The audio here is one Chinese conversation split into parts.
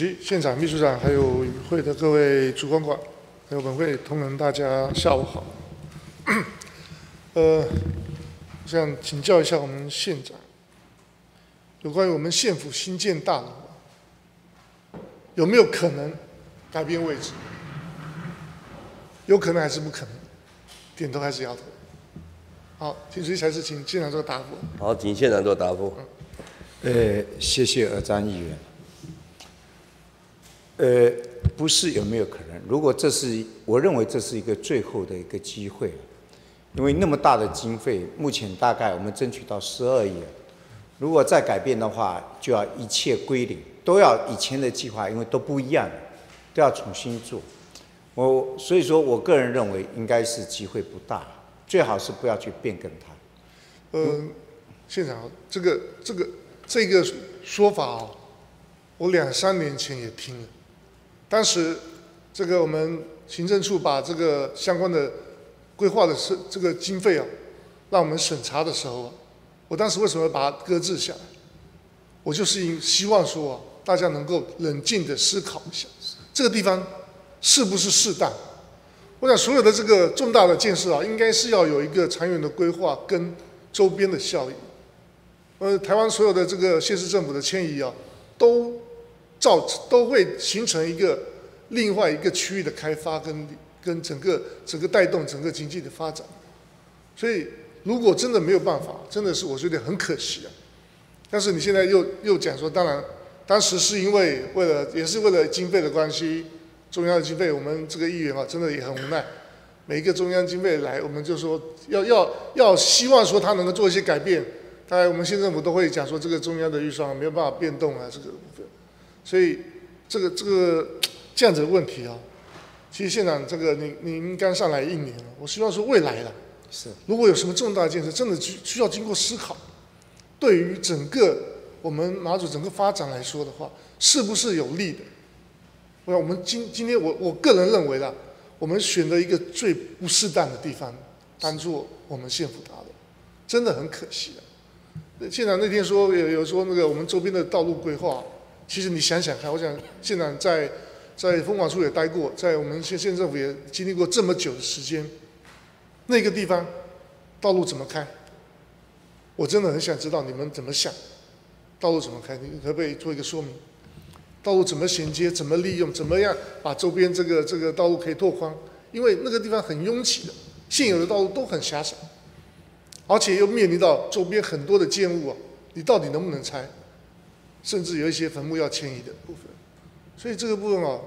席、现场秘书长，还有与会的各位主管管，还有本会同仁，大家下午好。呃，我想请教一下我们县长，有关于我们县府新建大楼，有没有可能改变位置？有可能还是不可能？点头还是摇头？好，请谁才是请县长做答复。好，请县长做答复。呃，谢谢二张议员。呃，不是有没有可能？如果这是，我认为这是一个最后的一个机会，因为那么大的经费，目前大概我们争取到十二亿，如果再改变的话，就要一切归零，都要以前的计划，因为都不一样，都要重新做。我所以说我个人认为应该是机会不大，最好是不要去变更它。嗯，县长，这个这个这个说法哦，我两三年前也听了。当时，这个我们行政处把这个相关的规划的是这个经费啊，让我们审查的时候啊，我当时为什么把它搁置下来？我就是因希望说啊，大家能够冷静的思考一下，这个地方是不是适当？我想所有的这个重大的建设啊，应该是要有一个长远的规划跟周边的效益。呃，台湾所有的这个县市政府的迁移啊，都。造都会形成一个另外一个区域的开发跟跟整个整个带动整个经济的发展，所以如果真的没有办法，真的是我觉得很可惜啊。但是你现在又又讲说，当然当时是因为为了也是为了经费的关系，中央的经费，我们这个议员啊真的也很无奈。每一个中央经费来，我们就说要要要希望说他能够做一些改变，当然我们县政府都会讲说这个中央的预算没有办法变动啊这个部分。所以，这个这个这样子的问题啊，其实县长这个您您刚上来一年了，我希望说未来了，是如果有什么重大建设，真的需需要经过思考，对于整个我们马祖整个发展来说的话，是不是有利的？我想我们今今天我我个人认为啦，我们选择一个最不适当的地方当做我们县府达的，真的很可惜啊。县长那天说有有说那个我们周边的道路规划。其实你想想看，我想县长在在风管处也待过，在我们县县政府也经历过这么久的时间，那个地方道路怎么开？我真的很想知道你们怎么想，道路怎么开？你可不可以做一个说明？道路怎么衔接？怎么利用？怎么样把周边这个这个道路可以拓宽？因为那个地方很拥挤的，现有的道路都很狭窄，而且又面临到周边很多的建物啊，你到底能不能拆？甚至有一些坟墓要迁移的部分，所以这个部分哦，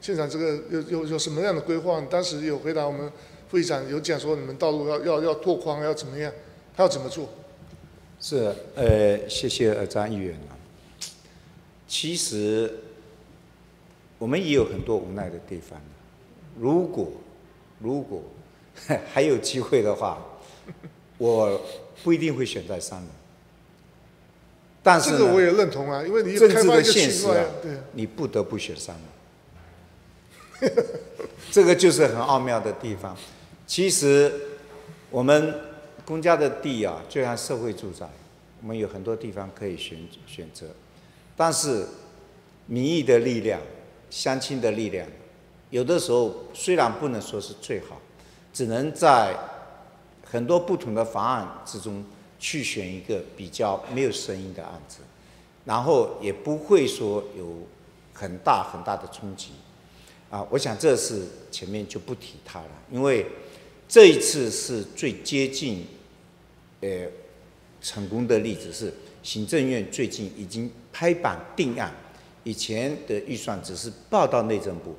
现场这个有有有什么样的规划？当时有回答我们副议长有讲说，你们道路要要要拓宽，要怎么样？他要怎么做？是呃，谢谢张议员啊。其实我们也有很多无奈的地方。如果如果 还有机会的话，我不一定会选在三楼。但是这个我也认同啊，因为你政治的现实啊，你不得不选三楼。这个就是很奥妙的地方。其实我们公家的地啊，就像社会住宅，我们有很多地方可以选选择。但是民意的力量、乡亲的力量，有的时候虽然不能说是最好，只能在很多不同的方案之中。去选一个比较没有声音的案子，然后也不会说有很大很大的冲击，啊，我想这是前面就不提它了，因为这一次是最接近，呃，成功的例子是行政院最近已经拍板定案，以前的预算只是报到内政部，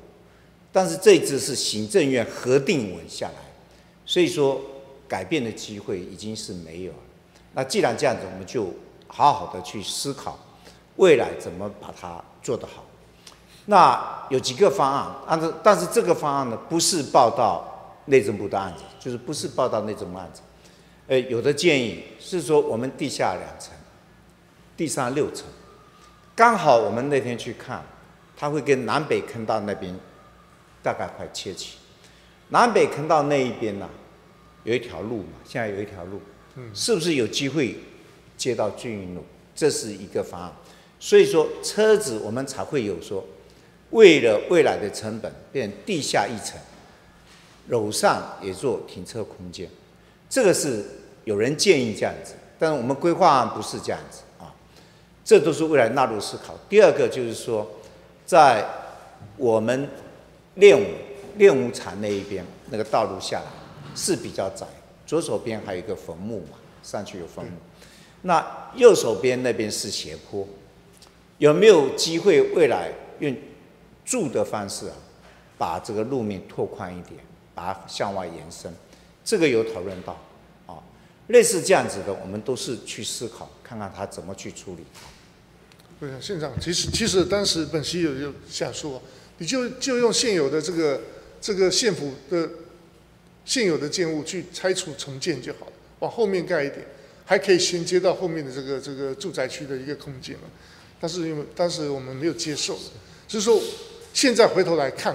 但是这一次是行政院核定稳下来，所以说改变的机会已经是没有了。那既然这样子，我们就好好的去思考未来怎么把它做得好。那有几个方案，按照但是这个方案呢，不是报到内政部的案子，就是不是报到内政部案子。呃，有的建议是说我们地下两层，地上六层，刚好我们那天去看，它会跟南北坑道那边大概快切起。南北坑道那一边呢，有一条路嘛，现在有一条路。是不是有机会接到军运路？这是一个方案。所以说车子我们才会有说为了未来的成本，变地下一层，楼上也做停车空间，这个是有人建议这样子，但是我们规划案不是这样子啊，这都是未来纳入思考。第二个就是说，在我们练武练武场那一边那个道路下来是比较窄，左手边还有一个坟墓嘛，上去有坟墓，那右手边那边是斜坡，有没有机会未来用？住的方式啊，把这个路面拓宽一点，把它向外延伸，这个有讨论到啊，类似这样子的，我们都是去思考，看看他怎么去处理。对啊，县长，其实其实当时本席有有想说，你就就用现有的这个这个县府的现有的建物去拆除重建就好了，往后面盖一点，还可以衔接到后面的这个这个住宅区的一个空间嘛。但是因为当时我们没有接受，就是说。现在回头来看，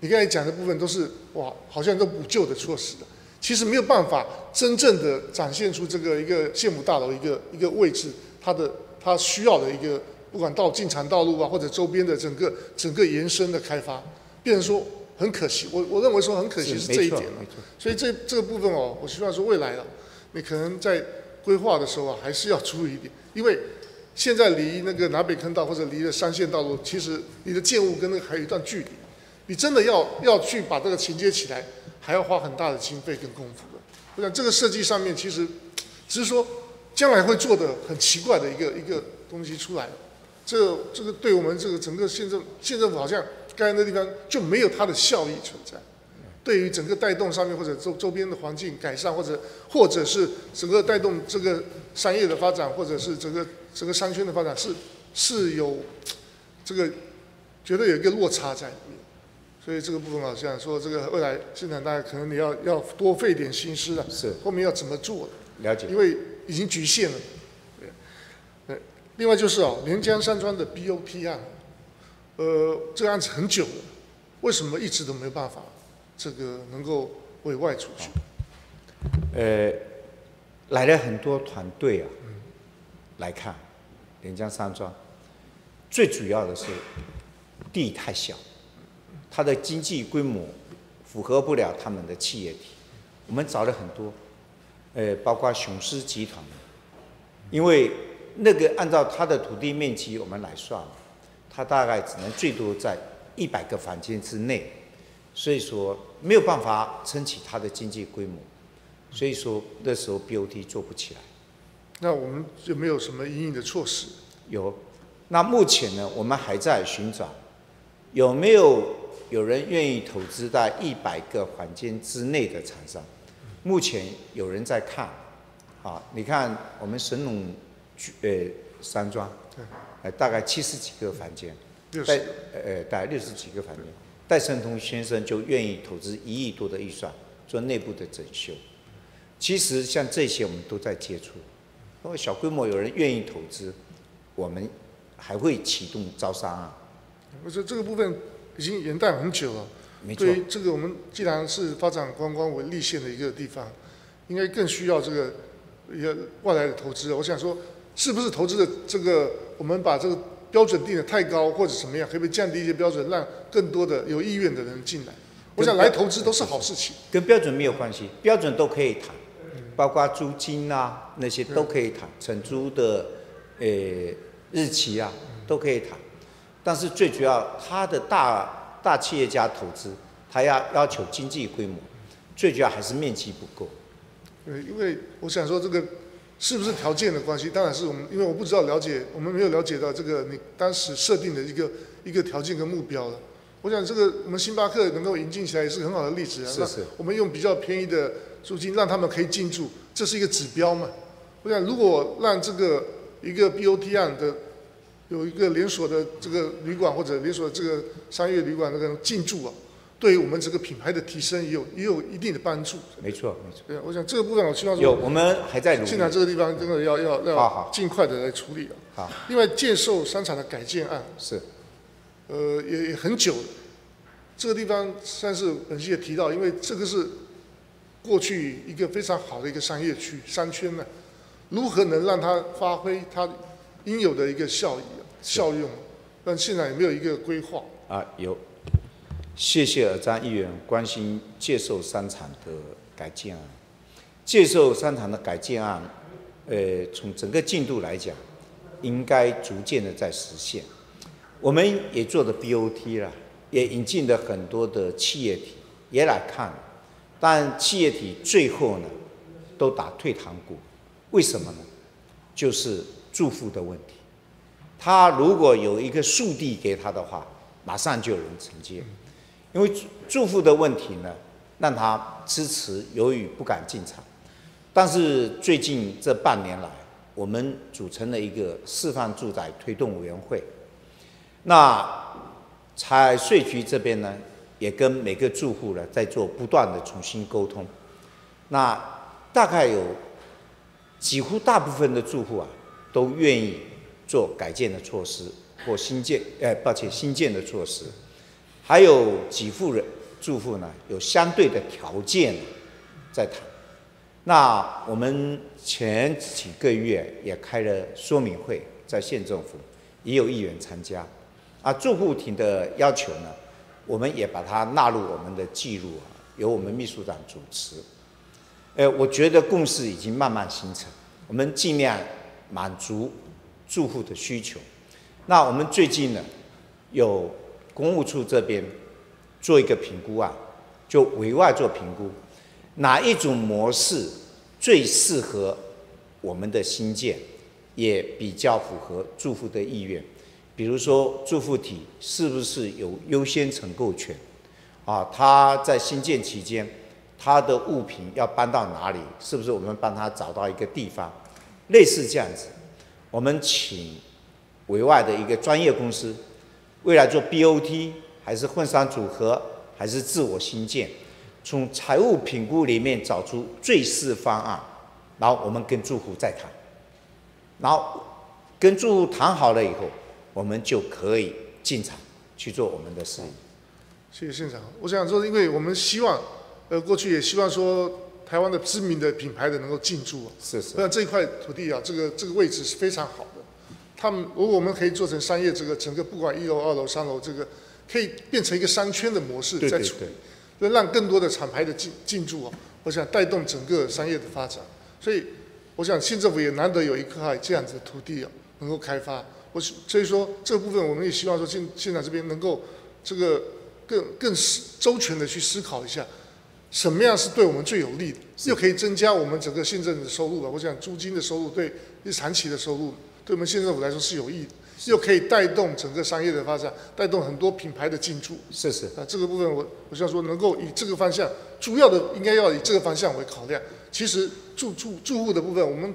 你刚才讲的部分都是哇，好像都补救的措施的，其实没有办法真正的展现出这个一个县府大楼一个一个位置，它的它需要的一个不管到进场道路啊，或者周边的整个整个延伸的开发，变成说很可惜，我我认为说很可惜是这一点了。所以这这个部分哦，我希望说未来啊，你可能在规划的时候啊，还是要注意一点，因为。现在离那个南北坑道或者离的三线道路，其实你的建物跟那个还有一段距离，你真的要要去把这个衔接起来，还要花很大的经费跟功夫的。我想这个设计上面其实只是说将来会做的很奇怪的一个一个东西出来，这这个对我们这个整个县政县政府好像刚才那地方就没有它的效益存在。对于整个带动上面或者周周边的环境改善，或者或者是整个带动这个商业的发展，或者是整个整个商圈的发展，是是有这个绝对有一个落差在里面。所以这个部分好像说，这个未来现场大家可能你要要多费点心思了。是。后面要怎么做？了解。因为已经局限了。对。另外就是哦，连江山庄的 BOT 案，呃，这个案子很久了，为什么一直都没有办法？这个能够委外出去，呃，来了很多团队啊，来看连江山庄，最主要的是地太小，它的经济规模符合不了他们的企业体。我们找了很多，呃，包括雄狮集团，因为那个按照它的土地面积我们来算，它大概只能最多在一百个房间之内。所以说没有办法撑起它的经济规模，所以说那时候 BOT 做不起来。那我们有没有什么应应的措施？有。那目前呢，我们还在寻找有没有有人愿意投资在一百个房间之内的厂商。目前有人在看，啊，你看我们神农呃山庄，呃大概七十几个房间，戴呃大概六十几个房间。戴胜通先生就愿意投资一亿多的预算做内部的整修。其实像这些我们都在接触，如果小规模有人愿意投资，我们还会启动招商啊。我说这个部分已经延宕很久了。没错。对于这个我们既然是发展观光为立县的一个地方，应该更需要这个一个外来的投资。我想说，是不是投资的这个我们把这个。标准定的太高或者什么样，可不可以降低一些标准，让更多的有意愿的人进来？我想来投资都是好事情。跟标准没有关系，标准都可以谈，包括租金啊那些都可以谈，承租的呃日期啊都可以谈。但是最主要，他的大大企业家投资，他要要求经济规模，最主要还是面积不够。对，因为我想说这个。是不是条件的关系？当然是我们，因为我不知道了解，我们没有了解到这个你当时设定的一个一个条件跟目标了。我想这个我们星巴克能够引进起来也是很好的例子啊。是是。我们用比较便宜的租金让他们可以进驻，这是一个指标嘛。我想如果让这个一个 BOT 案的有一个连锁的这个旅馆或者连锁的这个商业旅馆那个进驻啊。对于我们这个品牌的提升也有也有一定的帮助。没错，没错。对，我想这个部分我希望说有，我们还在努力。现在这个地方真的要要要尽快的来处理了。好。另外，建售商场的改建案是，呃，也也很久了。这个地方算是本期也提到，因为这个是过去一个非常好的一个商业区商圈呢，如何能让它发挥它应有的一个效益、效用？但现在也没有一个规划？啊，有。谢谢尔张议员关心介寿商场的改建案。介寿商场的改建案，呃，从整个进度来讲，应该逐渐的在实现。我们也做的 BOT 了，也引进了很多的企业体也来看，但企业体最后呢，都打退堂鼓。为什么呢？就是住户的问题。他如果有一个速递给他的话，马上就有人承接。因为住户的问题呢，让他支持，犹豫不敢进场。但是最近这半年来，我们组成了一个示范住宅推动委员会。那财税局这边呢，也跟每个住户呢在做不断的重新沟通。那大概有几乎大部分的住户啊，都愿意做改建的措施或新建，哎，抱歉，新建的措施。还有几户人住户呢，有相对的条件在谈。那我们前几个月也开了说明会，在县政府也有议员参加。啊，住户庭的要求呢，我们也把它纳入我们的记录啊，由我们秘书长主持。呃，我觉得共识已经慢慢形成，我们尽量满足住户的需求。那我们最近呢，有。公务处这边做一个评估啊，就委外做评估，哪一种模式最适合我们的新建，也比较符合住户的意愿。比如说住户体是不是有优先承购权？啊，他在新建期间，他的物品要搬到哪里？是不是我们帮他找到一个地方？类似这样子，我们请委外的一个专业公司。未来做 BOT 还是混商组合，还是自我新建，从财务评估里面找出最适方案，然后我们跟住户再谈，然后跟住户谈好了以后，我们就可以进场去做我们的生意。谢谢县长，我想说，因为我们希望，呃，过去也希望说台湾的知名的品牌的能够进驻，是是，那这一块土地啊，这个这个位置是非常好。他们如果我们可以做成商业这个整个不管一楼、二楼、三楼这个，可以变成一个商圈的模式在处理，能让更多的厂牌的进进驻哦，我想带动整个商业的发展。所以，我想县政府也难得有一块这样子的土地哦，能够开发。我所以说这部分我们也希望说县县长这边能够这个更更周全的去思考一下，什么样是对我们最有利的，又可以增加我们整个县政的收入吧。我想租金的收入对一长期的收入。对我们县政府来说是有益，又可以带动整个商业的发展，带动很多品牌的进驻。是是啊，这个部分我我想说能够以这个方向，主要的应该要以这个方向为考量。其实住住住户的部分，我们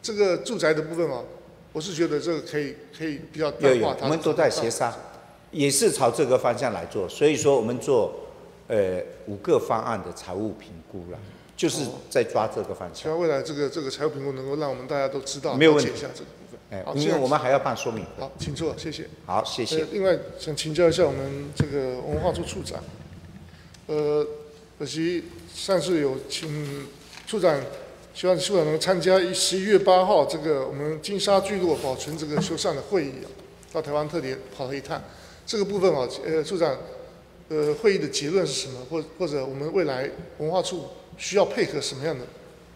这个住宅的部分啊，我是觉得这个可以可以比较淡化。我们都在协商，也是朝这个方向来做。所以说我们做呃五个方案的财务评估了，就是在抓这个方向。希望未来这个这个财务评估能够让我们大家都知道，没有问题。哎，因为我们还要办说明。好，请坐，谢谢。好，谢谢。另外，想请教一下我们这个文化处处长，呃，可惜上次有请处长，希望处长能参加十一月八号这个我们金沙聚落保存这个修缮的会议啊，到台湾特别跑了一趟。这个部分啊，呃，处长，呃，会议的结论是什么？或或者我们未来文化处需要配合什么样的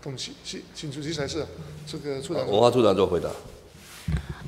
东西？请请主席才是这个处长。文化处长做回答。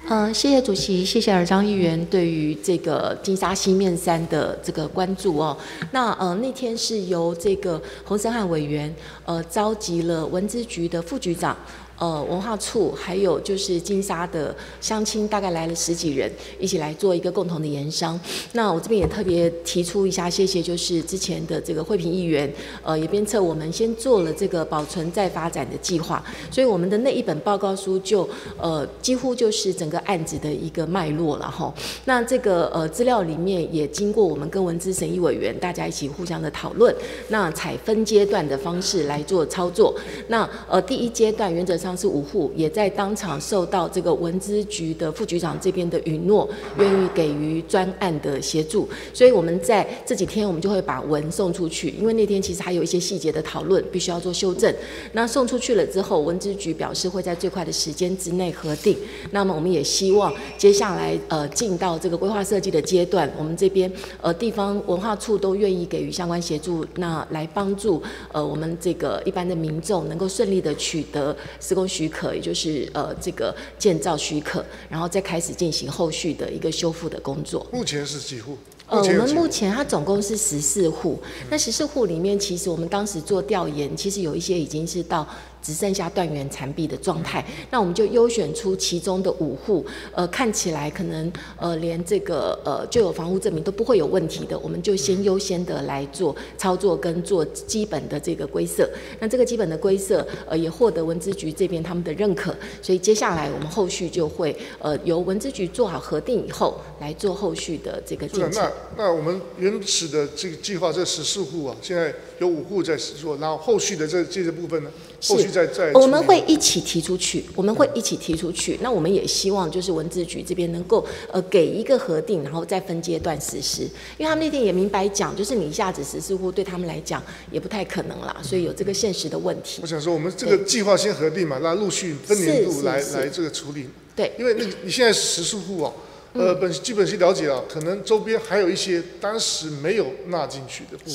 嗯，谢谢主席，谢谢尔张议员对于这个金沙西面山的这个关注哦。那呃那天是由这个洪森汉委员呃召集了文资局的副局长。呃，文化处还有就是金沙的乡亲，大概来了十几人，一起来做一个共同的研商。那我这边也特别提出一下，谢谢，就是之前的这个惠平议员，呃，也鞭策我们先做了这个保存再发展的计划。所以我们的那一本报告书就呃几乎就是整个案子的一个脉络了哈。那这个呃资料里面也经过我们跟文资审议委员大家一起互相的讨论，那采分阶段的方式来做操作。那呃第一阶段原则上。上是五户，也在当场受到这个文资局的副局长这边的允诺，愿意给予专案的协助。所以我们在这几天，我们就会把文送出去，因为那天其实还有一些细节的讨论，必须要做修正。那送出去了之后，文资局表示会在最快的时间之内核定。那么我们也希望接下来呃进到这个规划设计的阶段，我们这边呃地方文化处都愿意给予相关协助，那来帮助呃我们这个一般的民众能够顺利的取得施工许可，也就是呃这个建造许可，然后再开始进行后续的一个修复的工作。目前是几户？呃，我们目前它总共是十四户，那十四户里面，其实我们当时做调研，其实有一些已经是到。只剩下断垣残壁的状态，那我们就优选出其中的五户，呃，看起来可能呃连这个呃就有房屋证明都不会有问题的，我们就先优先的来做操作跟做基本的这个规设。那这个基本的规设呃也获得文资局这边他们的认可，所以接下来我们后续就会呃由文资局做好核定以后来做后续的这个进程。那那我们原始的这个计划这十四户啊，现在有五户在实做，然后后续的这这些部分呢？后续再再，我们会一起提出去，我们会一起提出去。那我们也希望就是文字局这边能够呃给一个核定，然后再分阶段实施。因为他们那天也明白讲，就是你一下子十四户对他们来讲也不太可能啦，所以有这个现实的问题。我想说，我们这个计划先核定嘛，那陆续分年度来来这个处理。对，因为那你现在是十四户哦，呃，本基本是了解啊，可能周边还有一些当时没有纳进去的部分，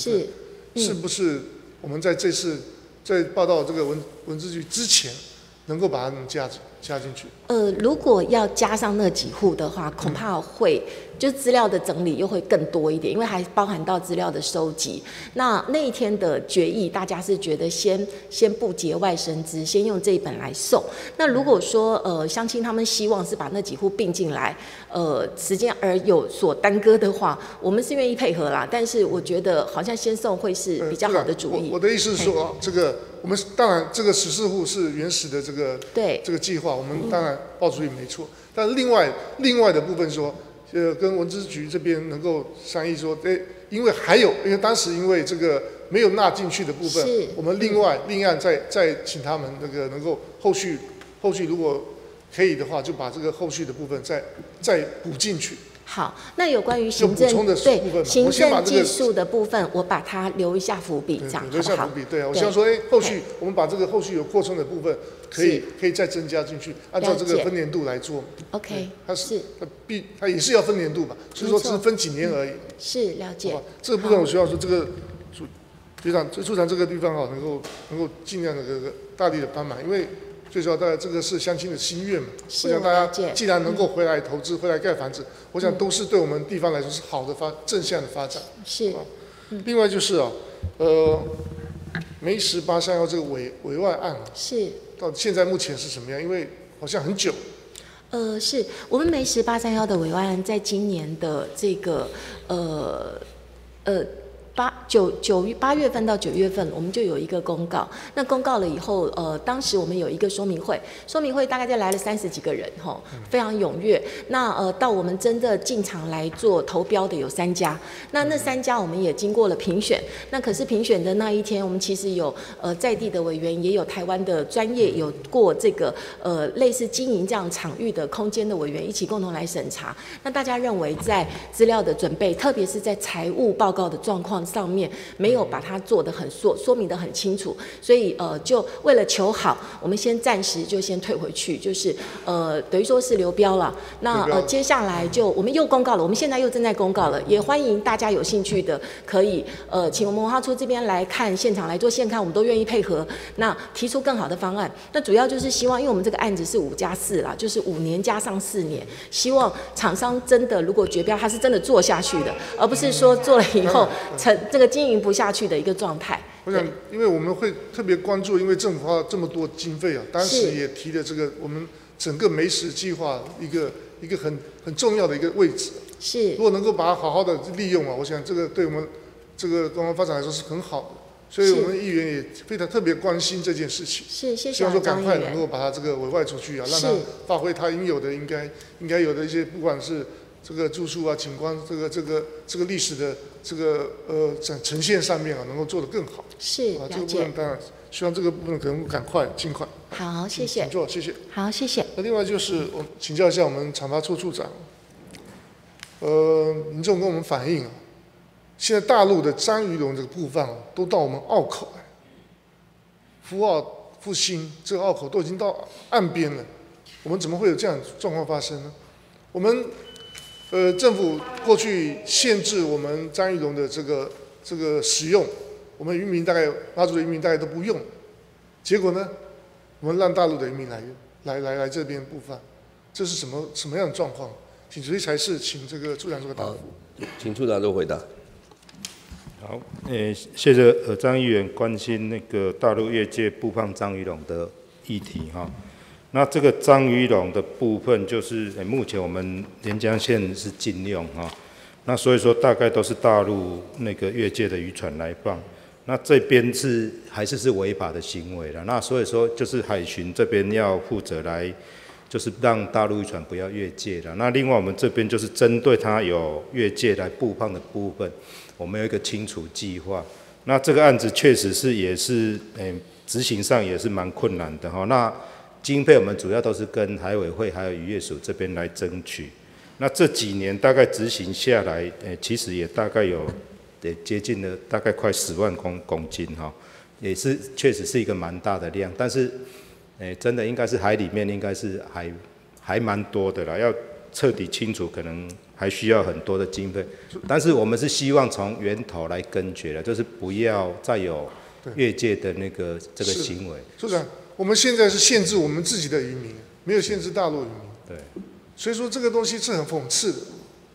是是不是我们在这次？在报道这个文文字剧之前，能够把它们加加进去。呃，如果要加上那几户的话，恐怕会。就资料的整理又会更多一点，因为还包含到资料的收集。那那一天的决议，大家是觉得先先不节外生枝，先用这一本来送。那如果说呃相亲他们希望是把那几户并进来，呃时间而有所耽搁的话，我们是愿意配合啦。但是我觉得好像先送会是比较好的主意。我的意思是说，这个我们当然这个十四户是原始的这个对这个计划，我们当然报出去没错。但另外另外的部分说。呃，跟文资局这边能够商议说，哎，因为还有，因为当时因为这个没有纳进去的部分，我们另外另案再再请他们那个能够后续后续如果可以的话，就把这个后续的部分再再补进去。好，那有关于行政对行政技术的部分，我把它留一下伏笔，这样留下伏笔，对啊，我希望说，哎，后续我们把这个后续有扩充的部分，可以可以再增加进去，按照这个分年度来做。OK，它是它必它也是要分年度吧，所以说只是分几年而已。是了解。这个部分我需要说，这个处局长、处长这个地方啊，能够能够尽量的这个大力的帮忙，因为。最主要，大家这个是相亲的心愿嘛。我想大家既然能够回来投资、回来盖房子，我想都是对我们地方来说是好的发正向的发展。是。另外就是啊，呃，梅十八三幺这个委委外案啊，是。到现在目前是什么样？因为好像很久。呃，是我们梅石八三幺的委外案，在今年的这个呃呃。八九九月八月份到九月份，我们就有一个公告。那公告了以后，呃，当时我们有一个说明会，说明会大概就来了三十几个人，吼，非常踊跃。那呃，到我们真的进场来做投标的有三家，那那三家我们也经过了评选。那可是评选的那一天，我们其实有呃在地的委员，也有台湾的专业有过这个呃类似经营这样场域的空间的委员一起共同来审查。那大家认为在资料的准备，特别是在财务报告的状况。上面没有把它做的很说说明的很清楚，所以呃，就为了求好，我们先暂时就先退回去，就是呃，等于说是流标了。那呃，接下来就我们又公告了，我们现在又正在公告了，也欢迎大家有兴趣的可以呃，请我们文化处这边来看现场来做现看，我们都愿意配合。那提出更好的方案，那主要就是希望，因为我们这个案子是五加四啦，就是五年加上四年，希望厂商真的如果绝标，他是真的做下去的，而不是说做了以后成。这个经营不下去的一个状态。我想，因为我们会特别关注，因为政府花了这么多经费啊，当时也提了这个我们整个美食计划一个一个很很重要的一个位置。是。如果能够把它好好的利用啊，我想这个对我们这个观光发展来说是很好的。所以我们议员也非常特别关心这件事情。是，谢谢希望说赶快能够把它这个委外出去啊，让它发挥它应有的应该应该有的一些，不管是。这个住宿啊、景观这个这个这个历史的这个呃展呈现上面啊，能够做得更好。是啊，这个部分。当然希望这个部分可能赶快尽快好，谢谢请。坐，谢谢。好，谢谢。那另外就是我请教一下我们厂发处处长，呃，民众跟我们反映啊，现在大陆的章鱼龙这个部分啊，都到我们澳口来，福澳、复兴这个澳口都已经到岸边了，我们怎么会有这样状况发生呢？我们呃政府过去限制我们张玉龙的这个这个使用，我们渔民大概马祖的渔民大概都不用，结果呢，我们让大陆的渔民来来来来这边部分，这是什么什么样的状况？请主席才是请这个处长做个答复。，请处长做回答。好，诶、谢谢呃张议员关心那个大陆业界布放张鱼龙的议题哈。那这个章鱼笼的部分，就是、诶目前我们连江县是禁用哈。那所以说大概都是大陆那个越界的渔船来放，那这边是还是是违法的行为了。那所以说就是海巡这边要负责来，就是让大陆渔船不要越界了。那另外我们这边就是针对它有越界来布放的部分。我们有一个清除计划。那这个案子确实是也是，诶、执行上也是蛮困难的哈。那经费我们主要都是跟海委会还有渔业署这边来争取。那这几年大概执行下来，诶、其实也大概有，也接近了大概快十万公公斤哈，也是确实是一个蛮大的量。但是，诶、真的应该是海里面应该是还还蛮多的啦，要彻底清除可能还需要很多的经费。但是我们是希望从源头来根绝的，就是不要再有越界的那个这个行为。处长，我们现在是限制我们自己的渔民，没有限制大陆渔民，对，所以说这个东西是很讽刺的。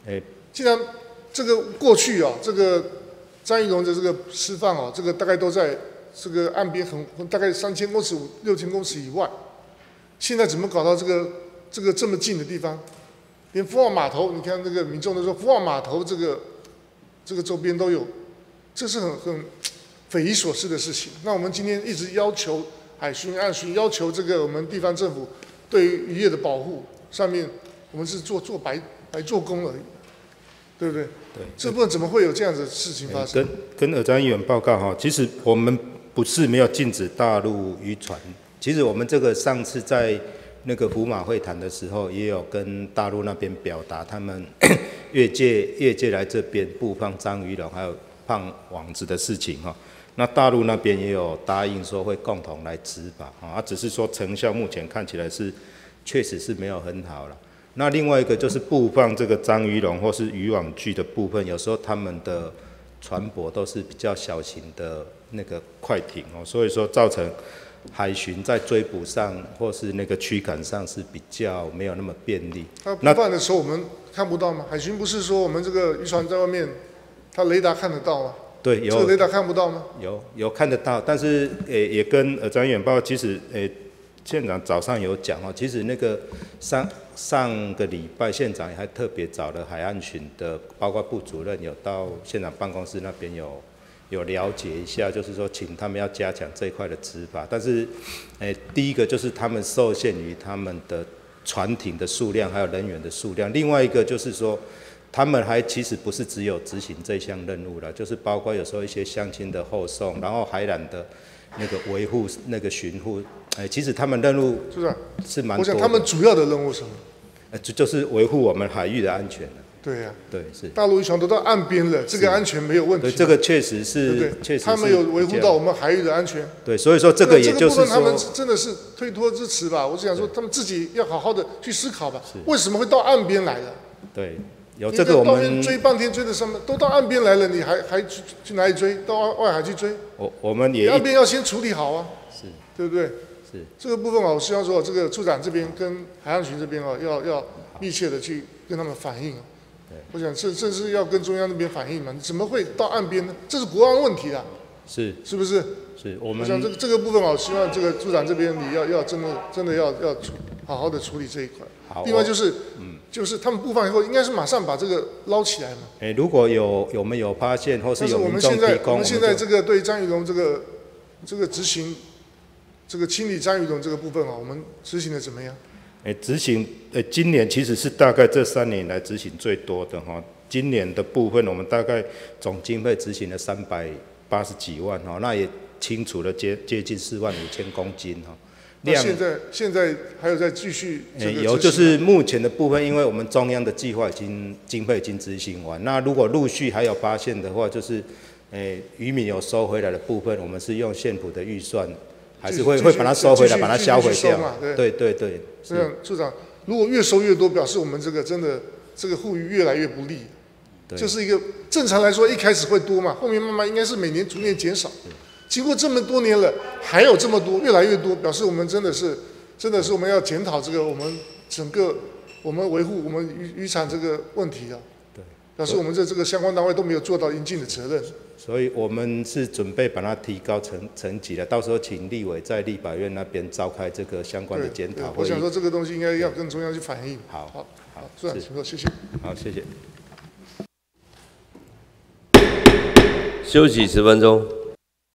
哎、既然这个过去啊，这个张义龙的这个释放啊，这个大概都在这个岸边很大概三千公尺、六千公尺以外，现在怎么搞到这个这个这么近的地方？连福澳码头，你看那个民众都说福澳码头这个这个周边都有，这是很很匪夷所思的事情。那我们今天一直要求海巡、岸巡，要求这个我们地方政府对于渔业的保护上面，我们是做做白白做工而已，对不对？对，这部分怎么会有这样子的事情发生？跟跟尔张议员报告哈，其实我们不是没有禁止大陆渔船，其实我们这个上次在那个福马会谈的时候，也有跟大陆那边表达他们 越界越界来这边布放章鱼笼还有放网子的事情哈。那大陆那边也有答应说会共同来执法啊，只是说成效目前看起来是确实是没有很好了。那另外一个就是布放这个章鱼笼或是渔网具的部分，有时候他们的船舶都是比较小型的那个快艇哦，所以说造成海巡在追捕上或是那个驱赶上是比较没有那么便利。他不放的时候我们看不到吗？海巡不是说我们这个渔船在外面，他雷达看得到吗？对，有这个雷达看不到吗？有有看得到，但是诶、也跟呃张远报，其实诶、县长早上有讲哦，其实那个上上个礼拜县长还特别找了海岸巡的，包括部主任有到县长办公室那边有有了解一下，就是说请他们要加强这一块的执法。但是诶、第一个就是他们受限于他们的船艇的数量还有人员的数量，另外一个就是说。他们还其实不是只有执行这项任务了，就是包括有时候一些相亲的后送，然后海缆的那个维护、那个巡护，哎，其实他们任务是不是？是蛮。我想他们主要的任务是什么？呃，就就是维护我们海域的安全了。对呀、对，是，大陆渔船都到岸边了，这个安全没有问题对，。这个确实对对？是确实是他们有维护到我们海域的安全。对，所以说这个也就是部分他们，真的是推脱支持吧？我是想说，他们自己要好好的去思考吧。为什么会到岸边来的？对，有这个我们追半天追的什么？都到岸边来了，你还还去去哪里追？到外外海去追？我我们也一岸边要先处理好啊，是对不对？是这个部分啊，我希望说这个处长这边跟海岸局这边啊，要要密切的去跟他们反映啊。我想这这是要跟中央那边反映嘛，怎么会到岸边呢？这是国安问题啊，是是不是？是我我想这个这个部分啊，希望这个处长这边你要要真的真的要要处好好的处理这一块。好另外就是，嗯就是他们布放以后，应该是马上把这个捞起来嘛。哎，如果有有没有发现或是有民众我们现在我们现在这个对张玉龙这个这个执行这个清理张玉龙这个部分啊，我们执行的怎么样？诶，执行诶，今年其实是大概这三年来执行最多的哈。今年的部分，我们大概总经费执行了三百八十几万哈，那也清除了接接近四万五千公斤哈。那现在现在还有在继续？有，就是目前的部分，因为我们中央的计划已经经费已经执行完，那如果陆续还有发现的话，就是诶渔民有收回来的部分，我们是用县府的预算，还是会会把它收回来，把它销毁掉。对对对。这样，处长，如果越收越多，表示我们这个真的这个护渔越来越不利。就是一个正常来说，一开始会多嘛，后面慢慢应该是每年逐年减少。经过这么多年了，还有这么多，越来越多，表示我们真的是，真的是我们要检讨这个我们整个我们维护我们渔渔产这个问题啊。对。表示我们这这个相关单位都没有做到应尽的责任。所以我们是准备把它提高层层级的，到时候请立委在立法院那边召开这个相关的检讨我想说这个东西应该要跟中央去反映。好，好，好，是，请说，谢谢。好，谢谢。休息十分钟。